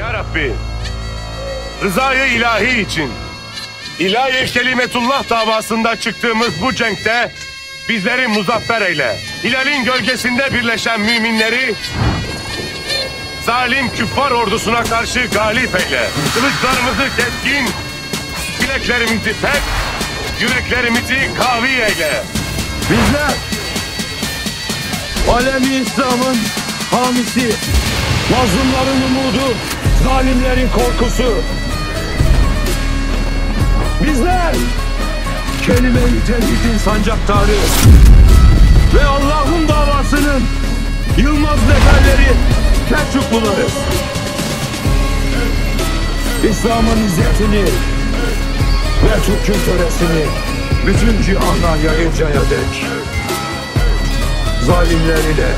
Ya Rabbi, rızayı ilahi için, ilahi kelimetullah davasında çıktığımız bu cenkte bizleri muzaffer eyle. Hilal'in gölgesinde birleşen müminleri zalim küffar ordusuna karşı galip eyle. Kılıçlarımızı keskin, bileklerimizi pek, yüreklerimizi kavi eyle. Bizler alemi İslam'ın hamisi, mazlumların umudu, zalimlerin korkusu. Bizler kelime-i tevhidin sancaktarı ve Allah'ın davasının yılmaz neferleri Selçukluları. İslam'ın izzetini ve Türk'ün töresini bütün cihana yayıncaya dek zalimleri de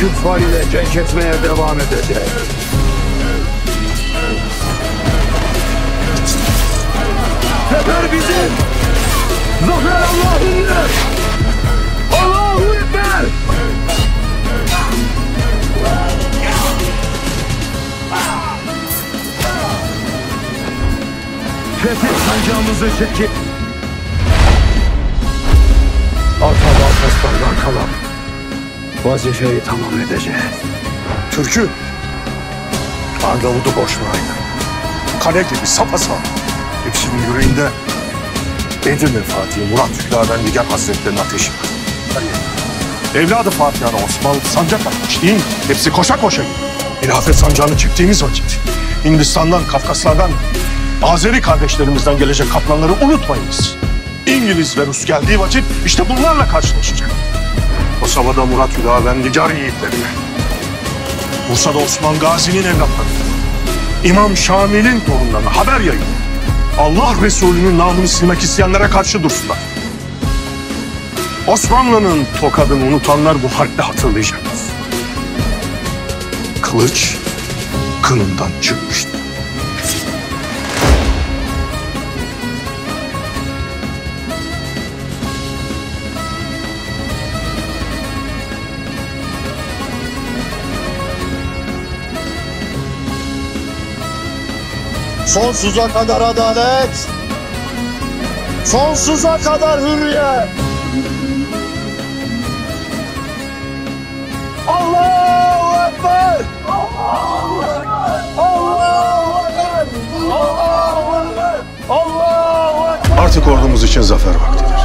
küffar ile cenk etmeye devam edecek. Zafer bizim! Zafer Allah'ındır! Allahu Ekber! Fetih sancağımızı çekip Arkada arkasından kalan vazifeyi tamam edeceğiz. Türk'ü Arnavut'u boş bıraktı. Kale gibi sapasağlam. Hepsinin yüreğinde Edirne Fatih Murat Hüdaven Nigar Hazretleri'nin ateşi var. Evladı Fatih'e Osmanlı sancak atmış değil mi? Hepsi koşa koşa gidiyor. Hilafet sancağını çektiğimiz vakit Hindistan'dan, Kafkaslardan, Azeri kardeşlerimizden gelecek kaplanları unutmayınız. İngiliz ve Rus geldiği vakit işte bunlarla karşılaşacak. Kosova'da Murat Hüdaven Nigar yiğitlerine, Bursa'da Osman Gazi'nin evlatları, İmam Şamil'in torunlarına haber yayın. Allah Resulü'nün namını silmek isteyenlere karşı dursunlar. Osmanlı'nın tokadını unutanlar bu harpte hatırlayacaklar. Kılıç kınından çıkmıştı. Sonsuza kadar adalet. Sonsuza kadar hürriyet. Allahu Ekber. Allahu Ekber. Allahu Ekber. Allahu Ekber. Artık ordumuz için zafer vaktidir.